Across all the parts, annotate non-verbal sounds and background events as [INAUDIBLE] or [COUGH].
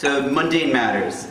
to mundane matters.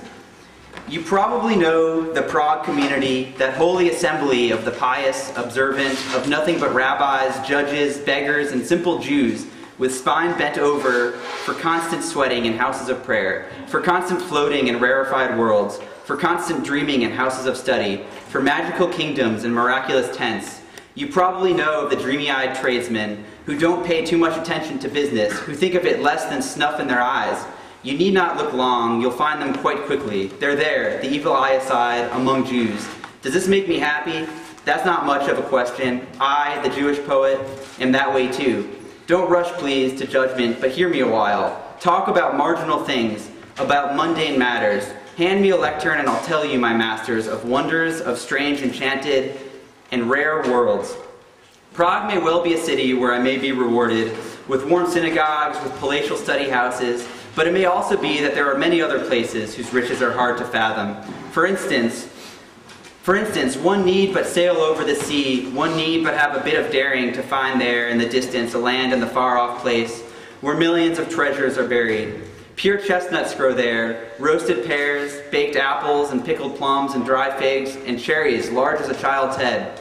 You probably know the Prague community, that holy assembly of the pious, observant, of nothing but rabbis, judges, beggars, and simple Jews, with spine bent over for constant sweating in houses of prayer, for constant floating in rarefied worlds, for constant dreaming in houses of study, for magical kingdoms and miraculous tents. You probably know of the dreamy eyed tradesmen who don't pay too much attention to business, who think of it less than snuff in their eyes. You need not look long, you'll find them quite quickly. They're there, the evil eye aside, among Jews. Does this make me happy? That's not much of a question. I, the Jewish poet, am that way too. Don't rush, please, to judgment, but hear me a while. Talk about marginal things, about mundane matters. Hand me a lectern, and I'll tell you, my masters, of wonders, of strange, enchanted, and rare worlds. Prague may well be a city where I may be rewarded with warm synagogues, with palatial study houses, but it may also be that there are many other places whose riches are hard to fathom. For instance, for instance, one need but sail over the sea, one need but have a bit of daring to find there in the distance a land in the far off place where millions of treasures are buried. Pure chestnuts grow there, roasted pears, baked apples, and pickled plums, and dry figs, and cherries large as a child's head.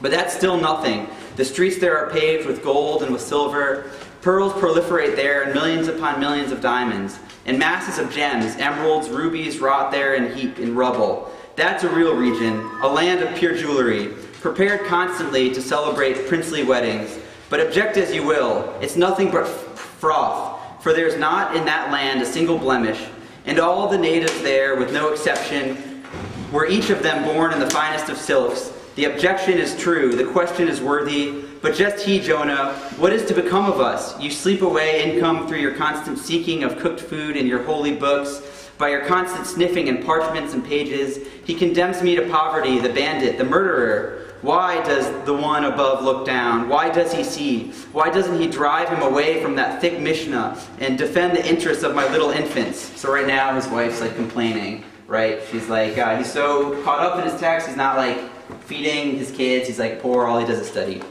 But that's still nothing. The streets there are paved with gold and with silver. Pearls proliferate there, and millions upon millions of diamonds. And masses of gems, emeralds, rubies rot there in heap in rubble. That's a real region, a land of pure jewelry, prepared constantly to celebrate princely weddings. But object as you will, it's nothing but froth, for there's not in that land a single blemish, and all the natives there, with no exception, were each of them born in the finest of silks, the objection is true, the question is worthy, but just he, Jonah, what is to become of us? You sleep away income through your constant seeking of cooked food and your holy books, by your constant sniffing in parchments and pages. He condemns me to poverty, the bandit, the murderer. Why does the one above look down? Why does he see? Why doesn't he drive him away from that thick Mishnah and defend the interests of my little infants? So right now his wife's like complaining, right? She's like, uh, he's so caught up in his text, he's not like feeding his kids. He's like poor, all he does is study.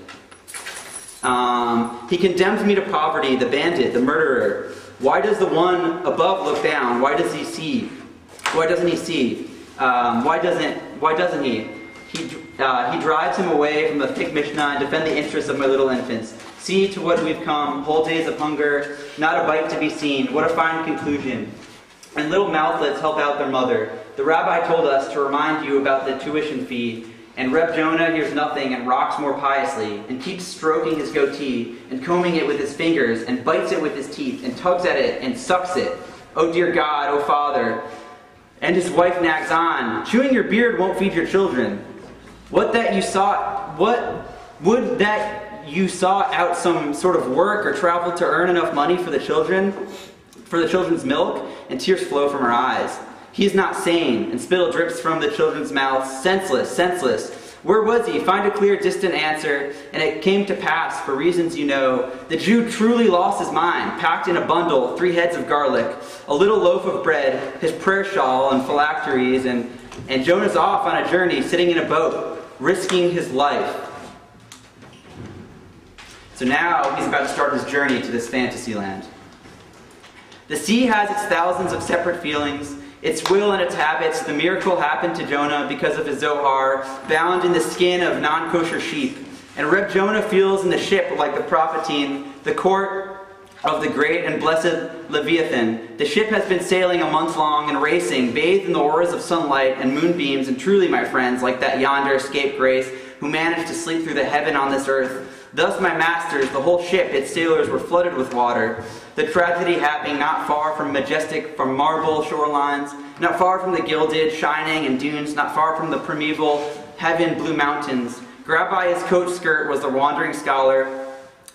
Um, he condemns me to poverty, the bandit, the murderer. Why does the one above look down? Why does he see? Why doesn't he see? Um, why doesn't Why doesn't he? He, uh, he drives him away from the thick Mishnah and defend the interests of my little infants. See to what we've come, whole days of hunger, not a bite to be seen. What a fine conclusion. And little mouthlets help out their mother. The rabbi told us to remind you about the tuition fee and Reb Jonah hears nothing and rocks more piously, and keeps stroking his goatee, and combing it with his fingers, and bites it with his teeth, and tugs at it, and sucks it. Oh dear God, oh Father. And his wife nags on, Chewing your beard won't feed your children. What that you saw, what would that you saw out some sort of work or travel to earn enough money for the children, for the children's milk? And tears flow from her eyes. He is not sane, and spittle drips from the children's mouths, senseless, senseless. Where was he? Find a clear, distant answer. And it came to pass, for reasons you know, the Jew truly lost his mind, packed in a bundle, three heads of garlic, a little loaf of bread, his prayer shawl, and phylacteries, and, and Jonah's off on a journey, sitting in a boat, risking his life. So now he's about to start his journey to this fantasy land. The sea has its thousands of separate feelings its will and its habits, the miracle happened to Jonah because of his Zohar, bound in the skin of non kosher sheep. And Reb Jonah feels in the ship like the prophetine, the court of the great and blessed Leviathan. The ship has been sailing a month long and racing, bathed in the auras of sunlight and moonbeams, and truly, my friends, like that yonder scapegrace who managed to sleep through the heaven on this earth. Thus, my masters, the whole ship, its sailors were flooded with water. The tragedy happening not far from majestic, from marble shorelines, not far from the gilded, shining and dunes, not far from the primeval heaven blue mountains. Grabbed by his coat skirt was the wandering scholar,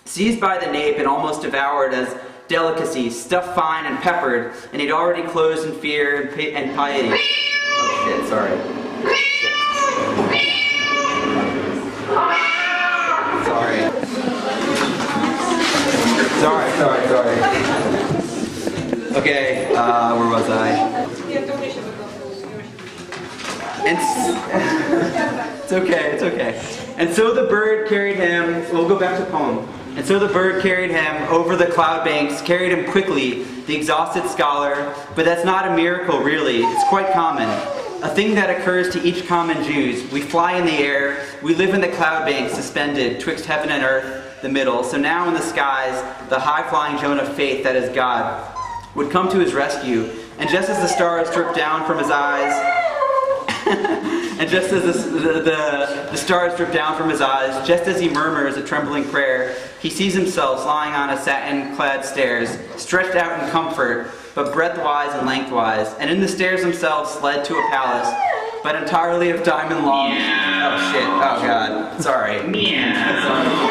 seized by the nape and almost devoured as delicacy, stuffed fine and peppered, and he'd already closed in fear and piety. Oh shit, sorry. Sorry. Sorry, sorry. Okay, uh, where was I? And [LAUGHS] it's okay, it's okay. And so the bird carried him. We'll go back to poem. And so the bird carried him over the cloud banks, carried him quickly, the exhausted scholar. But that's not a miracle, really. It's quite common. A thing that occurs to each common Jews. We fly in the air, we live in the cloud banks, suspended twixt heaven and earth, the middle. So now in the skies, the high flying Jonah of faith, that is God, would come to his rescue. And just as the stars drip down from his eyes, [LAUGHS] and just as the, the, the, stars drip down from his eyes, just as he murmurs a trembling prayer, he sees himself lying on a satin clad stairs, stretched out in comfort, but breadthwise and lengthwise. And in the stairs themselves led to a palace, but entirely of diamond logs. Oh shit. Oh god. Sorry. [LAUGHS] sorry.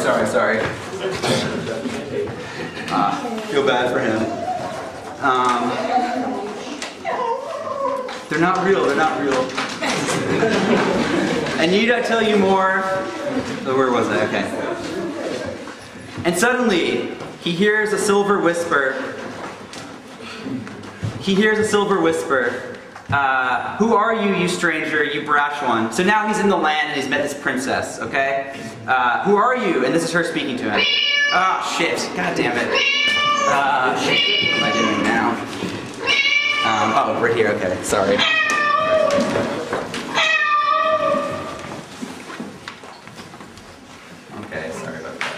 Sorry. sorry. Uh, feel bad for him. Um, they're not real, they're not real. [LAUGHS] and need I tell you more? Oh, where was I? Okay. And suddenly, he hears a silver whisper. He hears a silver whisper. Uh, who are you, you stranger, you brash one? So now he's in the land and he's met this princess, okay? Uh, who are you? And this is her speaking to him. Ah, oh, shit. God damn it. Uh, shit. What am I doing now? Um, oh, right here. Okay. Sorry. Okay, sorry about that.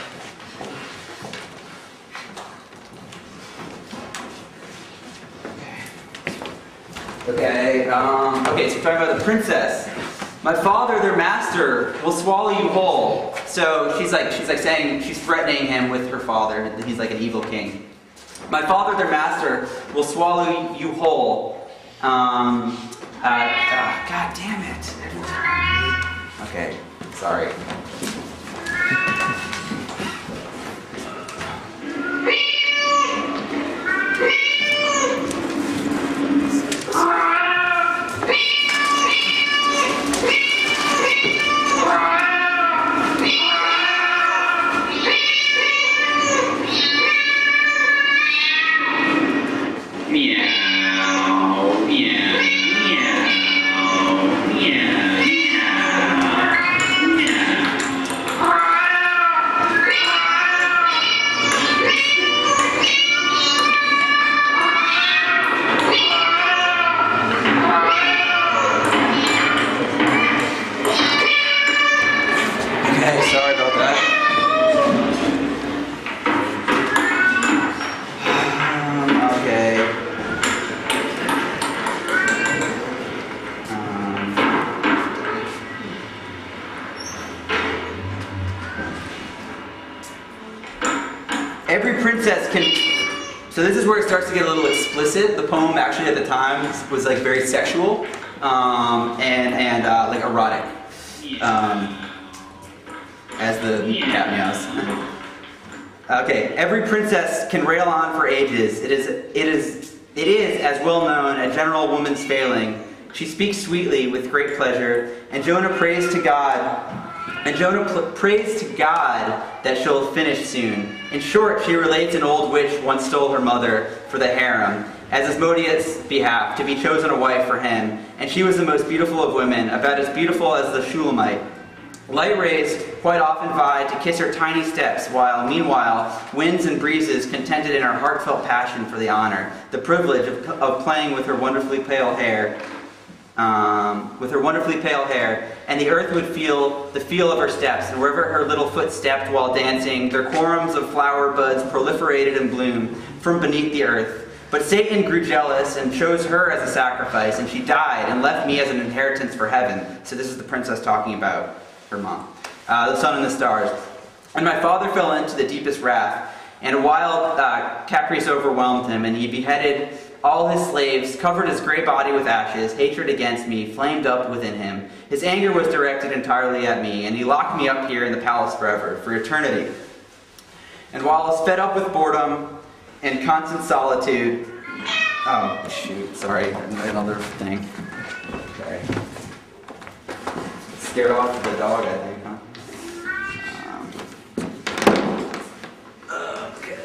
Okay, um, okay, so we're talking about the princess. My father, their master, will swallow you whole. So she's like, she's like saying, she's threatening him with her father. He's like an evil king. My father, their master, will swallow you whole. Um, uh, uh, God damn it. Okay, sorry. Starts to get a little explicit. The poem actually at the time was like very sexual um, and and uh, like erotic, um, as the cat meows. [LAUGHS] okay, every princess can rail on for ages. It is it is it is as well known a general woman's failing. She speaks sweetly with great pleasure, and Jonah prays to God and Jonah prays to God that she'll finish soon. In short, she relates an old witch once stole her mother for the harem, as Asmodeus' behalf, to be chosen a wife for him. And she was the most beautiful of women, about as beautiful as the Shulamite. Light rays quite often vied to kiss her tiny steps, while, meanwhile, winds and breezes contended in her heartfelt passion for the honor, the privilege of, of playing with her wonderfully pale hair, um, with her wonderfully pale hair, and the earth would feel the feel of her steps, and wherever her little foot stepped while dancing, their quorums of flower buds proliferated and bloomed from beneath the earth. But Satan grew jealous and chose her as a sacrifice, and she died and left me as an inheritance for heaven. So this is the princess talking about her mom, uh, the sun and the stars. And my father fell into the deepest wrath, and a wild uh, caprice overwhelmed him, and he beheaded all his slaves, covered his great body with ashes, hatred against me flamed up within him. His anger was directed entirely at me, and he locked me up here in the palace forever, for eternity. And while I was fed up with boredom and constant solitude, Oh, shoot, sorry, another thing. Sorry. Scared off the dog, I think, huh? Um, Okay.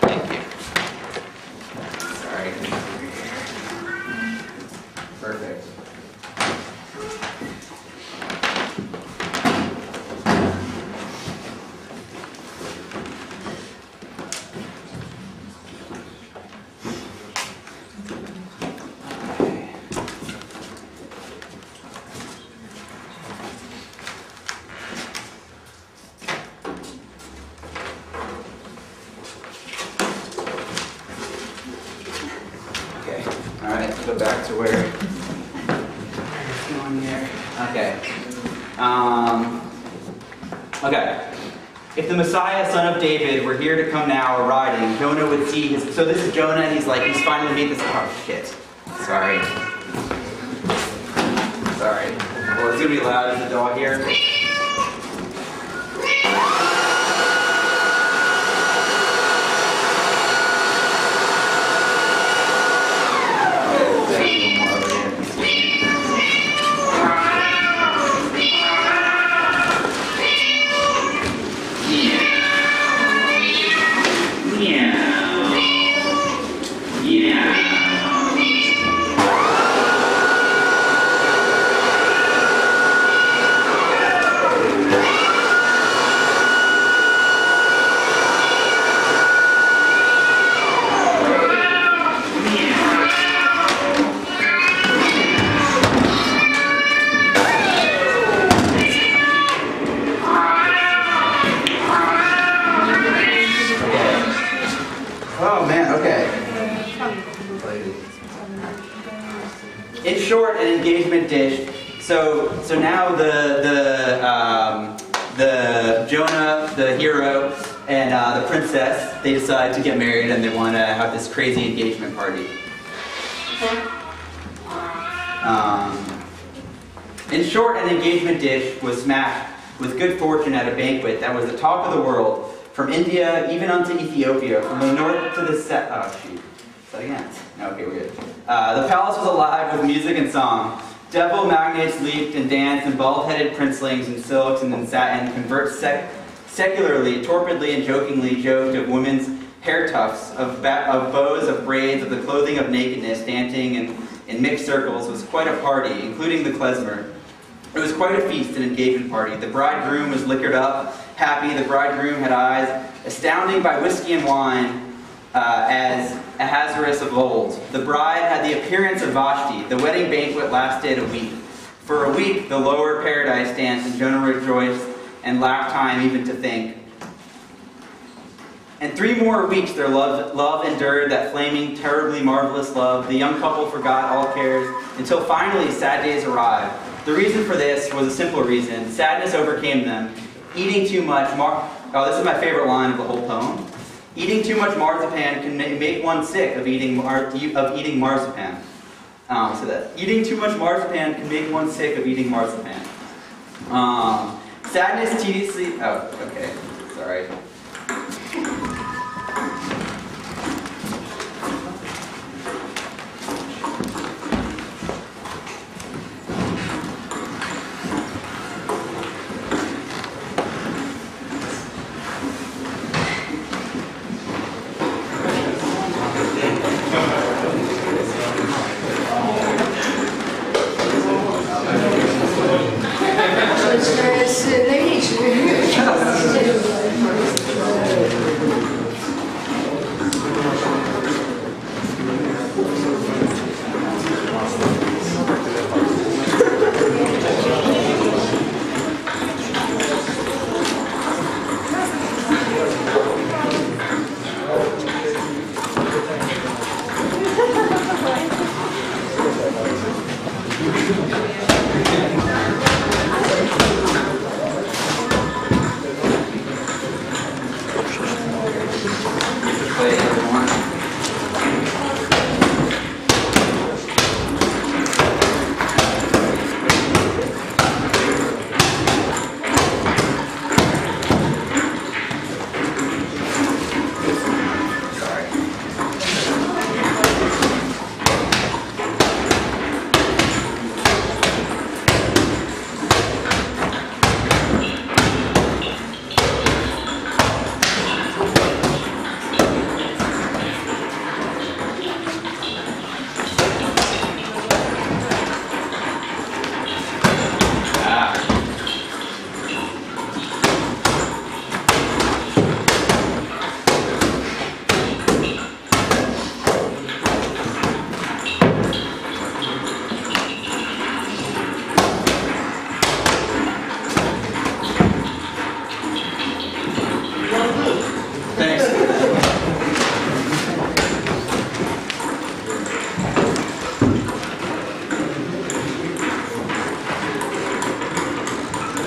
Thank you. Sorry. Perfect. Okay. Okay, all right, let's go back to where. What's going here? Okay. Um, okay. If the Messiah, son of David, now or riding, Jonah would see his. So this is Jonah, and he's like, he's finally made this. Oh shit. Sorry. Sorry. Well, it's gonna be loud in the dog here. So, now the the um, the Jonah, the hero, and uh, the princess, they decide to get married, and they want to have this crazy engagement party. Um, in short, an engagement dish was smashed with good fortune at a banquet that was the talk of the world, from India even unto Ethiopia, from the north to the south. Oh, shoot. Is that again? No, okay, we're good. Uh, the palace was alive with music and song. Devil magnates leaped and danced, and bald-headed princelings in silks and in satin convert sec- secularly, torpidly, and jokingly joked of women's hair tufts, of, of bows, of braids, of the clothing of nakedness, dancing in, in mixed circles was quite a party, including the klezmer. It was quite a feast and engagement party. The bridegroom was liquored up, happy. The bridegroom had eyes astounding by whiskey and wine, uh, as Ahasuerus of old. The bride had the appearance of Vashti. The wedding banquet lasted a week. For a week, the lower paradise danced, and Jonah rejoiced and lacked time even to think. And three more weeks their love, love endured that flaming, terribly marvelous love. The young couple forgot all cares until finally sad days arrived. The reason for this was a simple reason. Sadness overcame them. Eating too much, mar- oh, this is my favorite line of the whole poem. Eating too much marzipan can ma- make one sick of eating mar- of eating marzipan. Um, so that eating too much marzipan can make one sick of eating marzipan. Um, sadness tediously. Oh, okay. Sorry.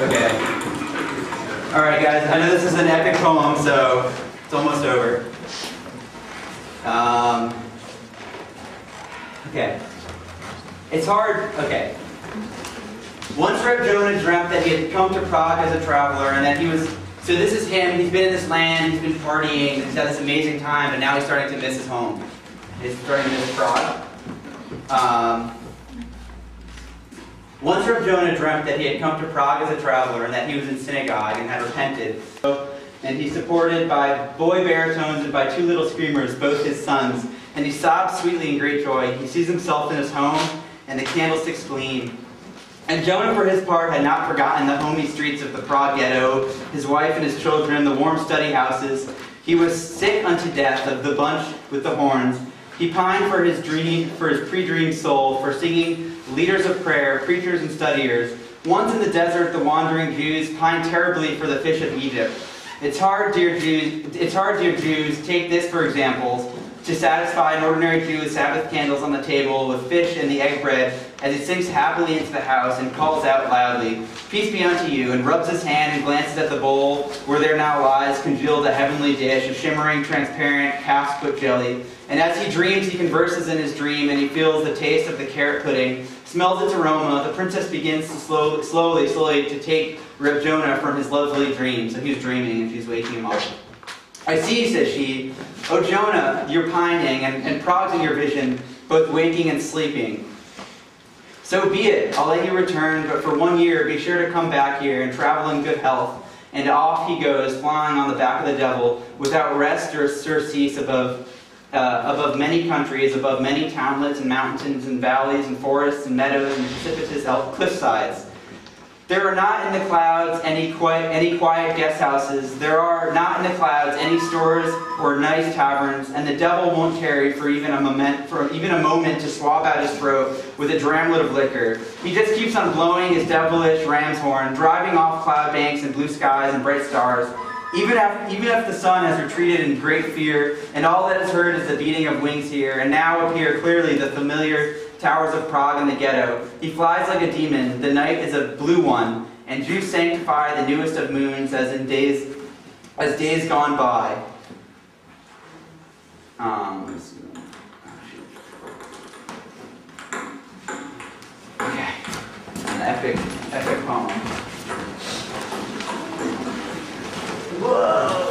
Okay. All right, guys. I know this is an epic poem, so it's almost over. Um, okay. It's hard. Okay. Once Reb Jonah dreamt that he had come to Prague as a traveler and that he was. So this is him. He's been in this land. He's been partying. He's had this amazing time, and now he's starting to miss his home. He's starting to miss Prague. Um, once Reb Jonah dreamt that he had come to Prague as a traveler and that he was in synagogue and had repented. And he's supported by boy baritones and by two little screamers, both his sons. And he sobs sweetly in great joy. He sees himself in his home, and the candlesticks gleam. And Jonah, for his part, had not forgotten the homey streets of the Prague ghetto, his wife and his children, the warm study houses. He was sick unto death of the bunch with the horns. He pined for his dream, for his pre-dreamed soul, for singing leaders of prayer, preachers and studiers. Once in the desert, the wandering Jews pined terribly for the fish of Egypt. It's hard, dear Jews. It's hard, dear Jews. Take this for examples to satisfy an ordinary Jew with Sabbath candles on the table, with fish and the egg bread, as he sinks happily into the house and calls out loudly, Peace be unto you, and rubs his hand and glances at the bowl where there now lies congealed a heavenly dish of shimmering, transparent calf's foot jelly. And as he dreams, he converses in his dream, and he feels the taste of the carrot pudding, smells its aroma. The princess begins to slow, slowly, slowly to take Reb Jonah from his lovely dream. So he's dreaming, and she's waking him up. I see, says she, O Jonah, you're pining, and, and in your vision, both waking and sleeping. So be it, I'll let you return, but for one year be sure to come back here and travel in good health. And off he goes, flying on the back of the devil, without rest or surcease above, uh, above many countries, above many townlets and mountains and valleys and forests and meadows and precipitous cliff sides. There are not in the clouds any quiet, any quiet guest houses. There are not in the clouds any stores or nice taverns, and the devil won't tarry for even a moment, for even a moment to swab out his throat with a dramlet of liquor. He just keeps on blowing his devilish ram's horn, driving off cloud banks and blue skies and bright stars. Even if, even if the sun has retreated in great fear, and all that is heard is the beating of wings here, and now appear clearly the familiar towers of Prague and the ghetto. He flies like a demon. The night is a blue one, and Jews sanctify the newest of moons as in days as days gone by. Um, okay, an epic, epic poem. Whoa!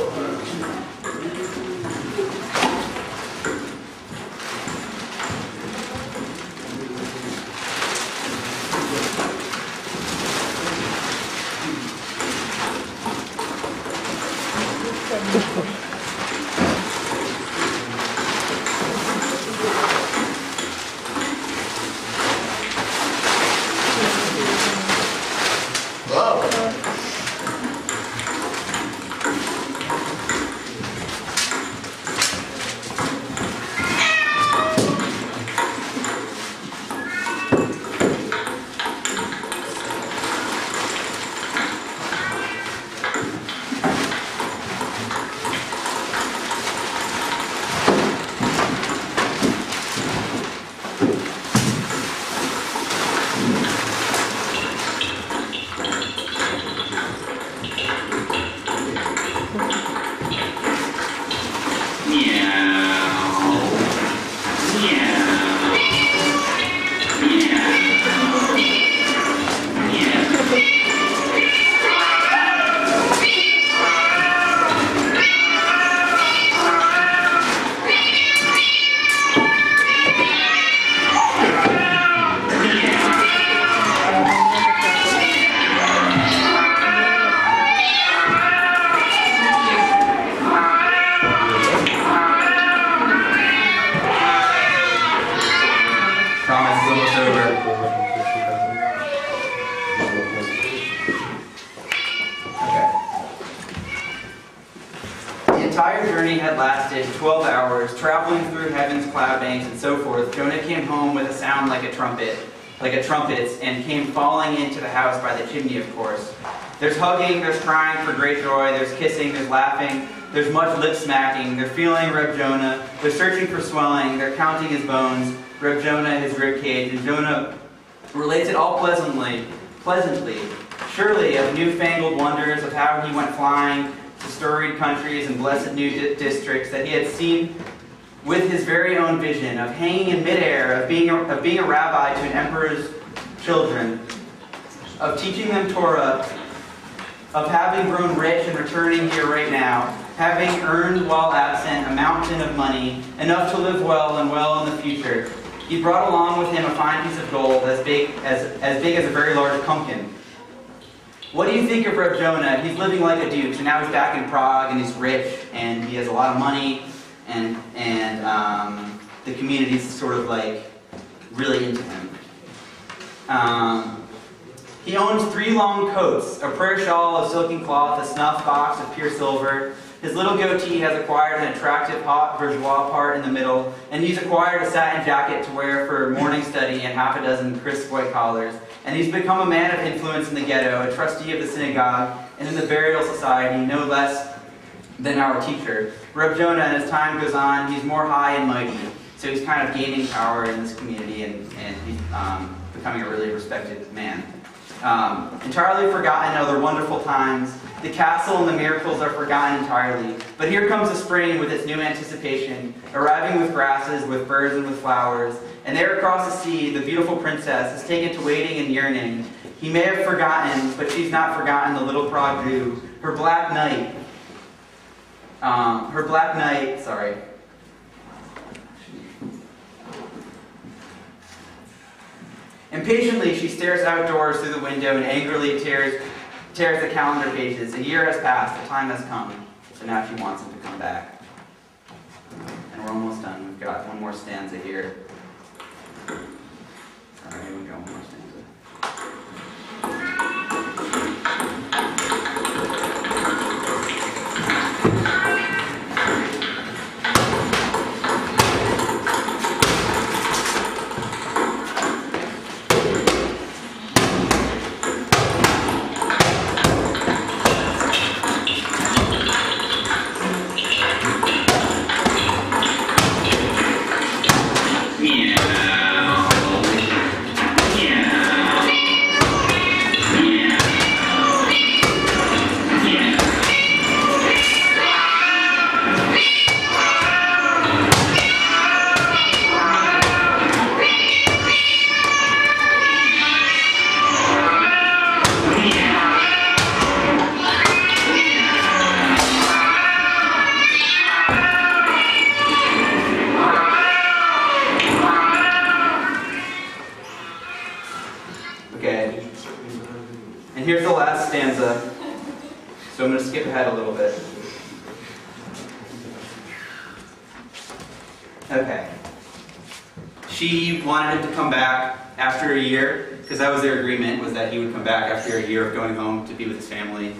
Whoa. hugging, there's crying for great joy, there's kissing, there's laughing, there's much lip smacking, they're feeling Reb Jonah, they're searching for swelling, they're counting his bones, Reb Jonah his rib cage, and Jonah relates it all pleasantly, pleasantly, surely of newfangled wonders of how he went flying to storied countries and blessed new di- districts that he had seen with his very own vision of hanging in midair, of being a, of being a rabbi to an emperor's children, of teaching them Torah, of having grown rich and returning here right now, having earned while absent a mountain of money, enough to live well and well in the future. He brought along with him a fine piece of gold as big as, as big as a very large pumpkin. What do you think of Reb Jonah? He's living like a duke, so now he's back in Prague and he's rich and he has a lot of money and and um, the community's sort of like really into him. Um, he owns three long coats, a prayer shawl of silken cloth, a snuff box of pure silver. His little goatee has acquired an attractive hot bourgeois part in the middle, and he's acquired a satin jacket to wear for morning study and half a dozen crisp white collars. And he's become a man of influence in the ghetto, a trustee of the synagogue, and in the burial society, no less than our teacher. Reb Jonah, as time goes on, he's more high and mighty. So he's kind of gaining power in this community and, and he's um, becoming a really respected man. Um, entirely forgotten other wonderful times. The castle and the miracles are forgotten entirely. But here comes the spring with its new anticipation, arriving with grasses, with birds, and with flowers. And there across the sea, the beautiful princess is taken to waiting and yearning. He may have forgotten, but she's not forgotten the little Prague Jew, her black knight. Um, her black knight, sorry. Impatiently, she stares outdoors through the window and angrily tears, tears the calendar pages. A year has passed, the time has come, so now she wants him to come back. And we're almost done. We've got one more stanza here. Right, we go. One more stanza. Okay. She wanted him to come back after a year, because that was their agreement, was that he would come back after a year of going home to be with his family.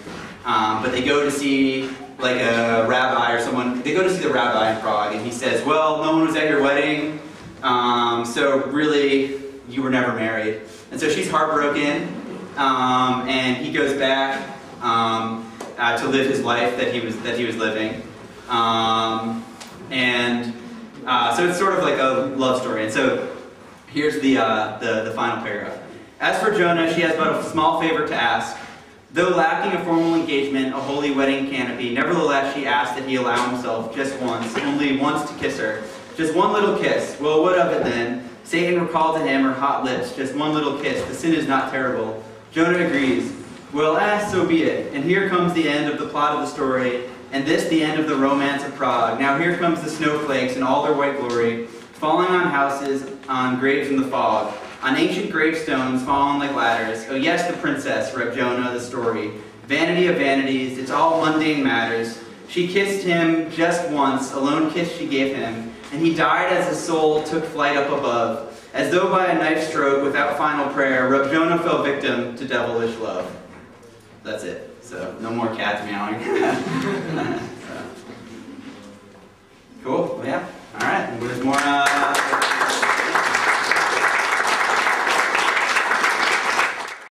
Um, but they go to see like a rabbi or someone. They go to see the rabbi in Prague, and he says, "Well, no one was at your wedding, um, so really, you were never married." And so she's heartbroken, um, and he goes back um, uh, to live his life that he was that he was living, um, and uh, so it's sort of like a love story. And so here's the, uh, the the final paragraph. As for Jonah, she has but a small favor to ask. Though lacking a formal engagement, a holy wedding canopy, nevertheless she asked that he allow himself just once, only once to kiss her. Just one little kiss. Well, what of it then? Satan recalled to him her hot lips. Just one little kiss. The sin is not terrible. Jonah agrees. Well, eh, so be it. And here comes the end of the plot of the story, and this the end of the romance of Prague. Now here comes the snowflakes in all their white glory, falling on houses, on graves in the fog, on ancient gravestones falling like ladders. Oh yes, the princess, Reb Jonah, the story. Vanity of vanities, it's all mundane matters. She kissed him just once, a lone kiss she gave him, and he died as his soul took flight up above. As though by a knife stroke, without final prayer, Jonah fell victim to devilish love. That's it. So, no more cats meowing. [LAUGHS] So. Cool. Yeah. All right. There's more. Uh,